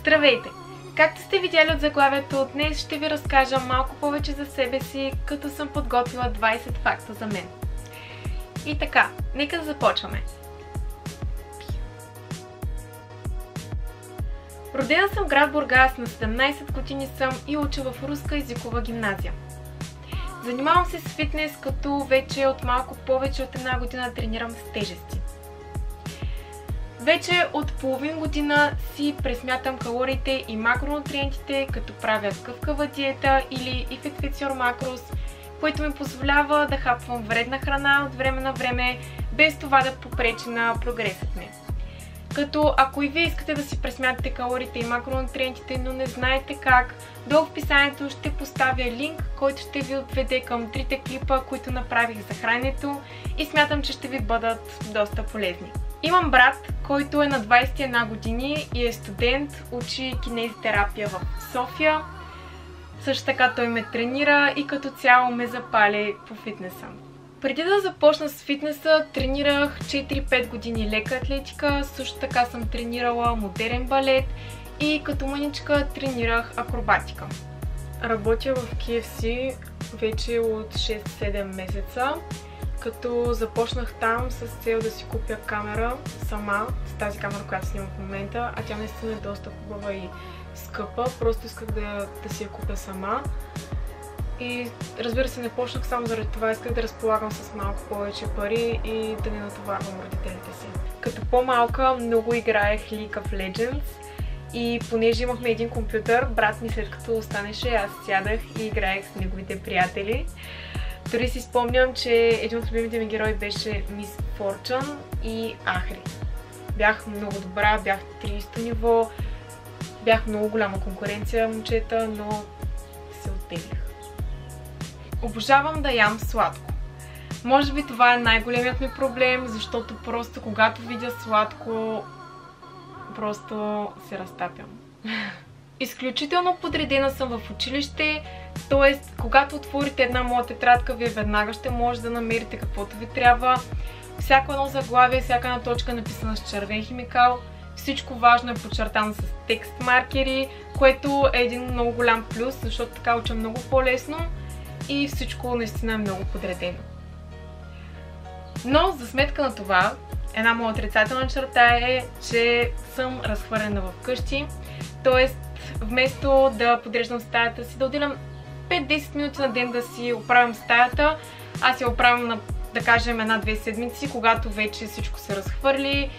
Здравейте! Както сте видяли от заглавието, днес ще ви разкажа малко повече за себе си, като съм подготвила 20 факта за мен. И така, нека да започваме. Родена съм в град Бургас, на 17 години съм и уча в руска езикова гимназия. Занимавам се с фитнес, като вече от малко повече от една година тренирам с тежести. Вече от половин година си пресмятам калориите и макронутриентите, като правя гъвкава диета или Effective Макрос, което ми позволява да хапвам вредна храна от време на време, без това да попречи на прогресът ми. Като ако и вие искате да си пресмятате калориите и макронутриентите, но не знаете как, долу в описанието ще поставя линк, който ще ви отведе към трите клипа, които направих за храненето и смятам, че ще ви бъдат доста полезни. Имам брат, който е на 21 години и е студент, учи кинезитерапия в София. Също така той ме тренира и като цяло ме запали по фитнеса. Преди да започна с фитнеса, тренирах 4-5 години лека атлетика, също така съм тренирала модерен балет и като мъничка тренирах акробатика. Работя в KFC вече от 6-7 месеца, като започнах там с цел да си купя камера сама, с тази камера, която снимам в момента, а тя наистина е доста хубава и скъпа, просто исках да, да си я купя сама. И разбира се, не почнах само заради това, исках да разполагам с малко повече пари и да не натоварвам родителите си. Като по-малка много играех League of Legends и понеже имахме един компютър, брат ми след като останеше, аз сядах и играех с неговите приятели. Дори си спомням, че един от любимите ми герои беше Мис Форчън и Ахри. Бях много добра, бях 30 ниво, бях много голяма конкуренция момчета, но се оттеглих. Обожавам да ям сладко. Може би това е най-големият ми проблем, защото просто когато видя сладко, просто се разтапям. Изключително подредена съм в училище, т.е. когато отворите една моя тетрадка, вие веднага ще може да намерите каквото ви трябва. Всяко едно заглавие, всяка една точка е написана с червен химикал. Всичко важно е подчертано с текст маркери, което е един много голям плюс, защото така уча много по-лесно и всичко наистина е много подредено. Но за сметка на това, една моя отрицателна черта е, че съм разхвърлена в къщи. Тоест, вместо да подреждам стаята си, да отделям 5-10 минути на ден да си оправям стаята, аз я оправям на, да кажем, една-две седмици, когато вече всичко се разхвърли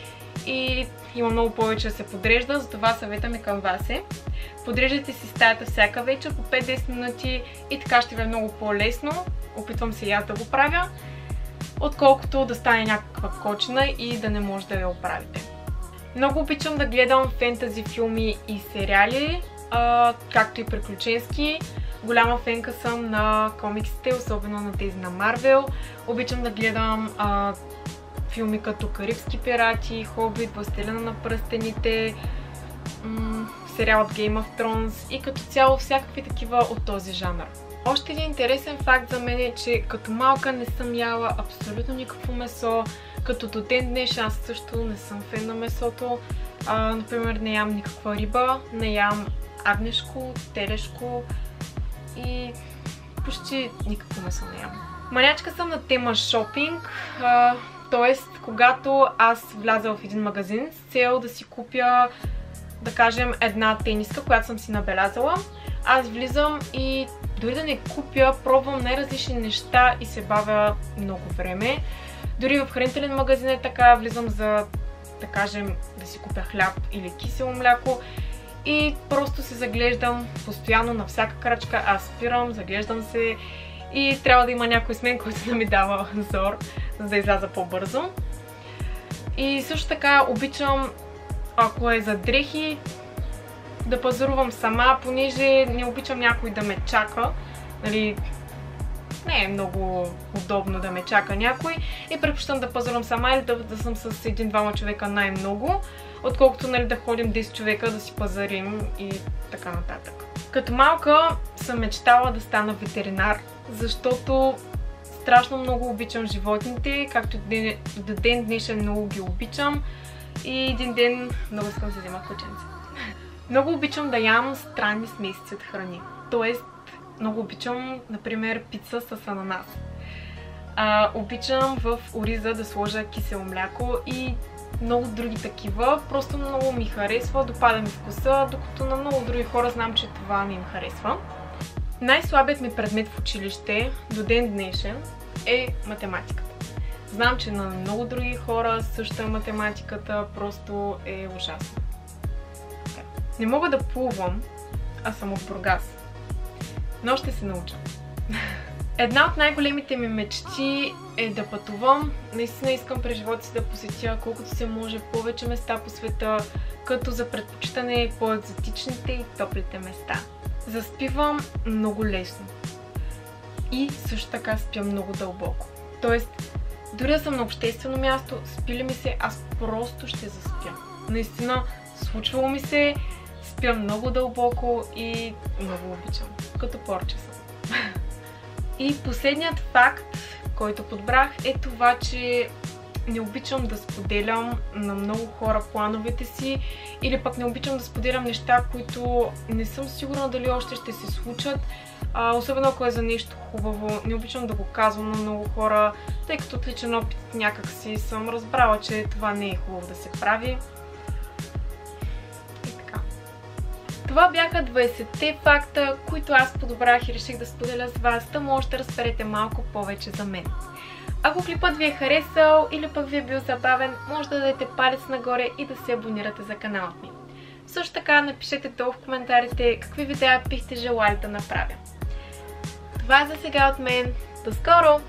и има много повече да се подрежда, затова съвета ми към вас е. Подреждайте си стаята всяка вечер по 5-10 минути и така ще ви е много по-лесно. Опитвам се и аз да го правя, отколкото да стане някаква кочина и да не може да я оправите. Много обичам да гледам фентази филми и сериали, а, както и приключенски. Голяма фенка съм на комиксите, особено на тези на Марвел. Обичам да гледам а, филми като Карибски пирати, Хобит, Властелина на пръстените, сериалът Game of Thrones и като цяло всякакви такива от този жанр. Още един интересен факт за мен е, че като малка не съм яла абсолютно никакво месо. Като до ден днешен аз също не съм фен на месото. А, например, не ям никаква риба, не ям агнешко, телешко и почти никакво месо не ям. Манячка съм на тема шопинг. Тоест, когато аз вляза в един магазин с цел да си купя, да кажем, една тениска, която съм си набелязала, аз влизам и дори да не купя, пробвам най-различни неща и се бавя много време. Дори в хранителен магазин е така, влизам за, да кажем, да си купя хляб или кисело мляко и просто се заглеждам постоянно на всяка крачка, аз спирам, заглеждам се и трябва да има някой с мен, който да ми дава зор, за да изляза по-бързо. И също така обичам, ако е за дрехи, да пазарувам сама, понеже не обичам някой да ме чака. Нали, не е много удобно да ме чака някой и предпочитам да пазарувам сама или да, да съм с един-двама човека най-много, отколкото нали, да ходим 10 човека да си пазарим и така нататък. Като малка съм мечтала да стана ветеринар, защото страшно много обичам животните, както до ден днешен много ги обичам и един ден много искам да взема кученце. Много обичам да ям странни смесици от храни. Тоест, много обичам, например, пица с ананас. А, обичам в ориза да сложа кисело мляко и много други такива. Просто много ми харесва, допада ми вкуса, докато на много други хора знам, че това не им харесва. Най-слабият ми предмет в училище до ден днешен е математиката. Знам, че на много други хора също математиката, просто е ужасно. Не мога да плувам, а съм от Бургас. Но ще се науча. Една от най-големите ми мечти е да пътувам. Наистина искам през живота си да посетя колкото се може повече места по света, като за предпочитане по-екзотичните и топлите места. Заспивам много лесно. И също така спя много дълбоко. Тоест, дори да съм на обществено място, спи ли ми се, аз просто ще заспя. Наистина, случвало ми се, спя много дълбоко и много обичам. Като порче съм. И последният факт, който подбрах е това, че не обичам да споделям на много хора плановете си или пък не обичам да споделям неща, които не съм сигурна дали още ще се случат. А, особено ако е за нещо хубаво. Не обичам да го казвам на много хора, тъй като от личен опит някак си съм разбрала, че това не е хубаво да се прави. Това бяха 20-те факта, които аз подобрах и реших да споделя с вас, да може да разберете малко повече за мен. Ако клипът ви е харесал или пък ви е бил забавен, може да дадете палец нагоре и да се абонирате за каналът ми. Също така напишете долу в коментарите какви видеа бихте желали да направя. Това е за сега от мен. До скоро!